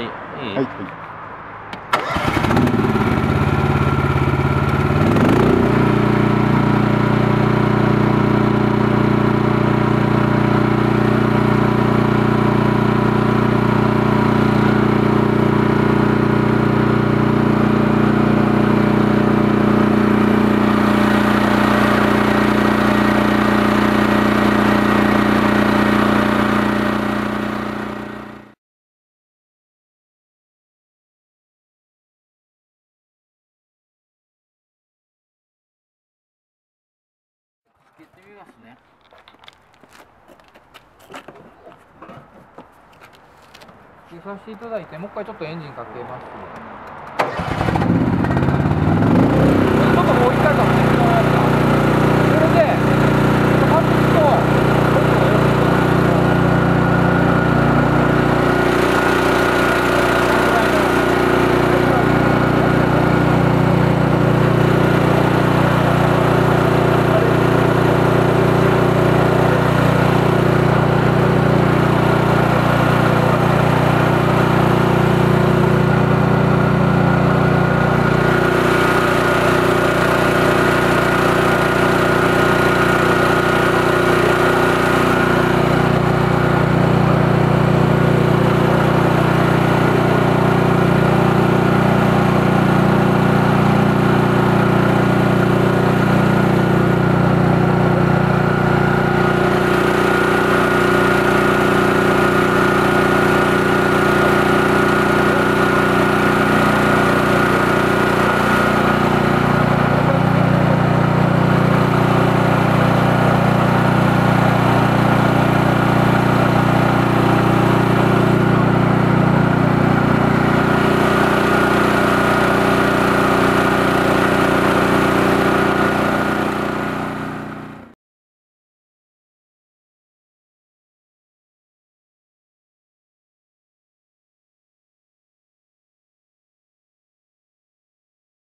いい、はい。けてみますね。消させていただいてもう一回ちょっとエンジンかけます。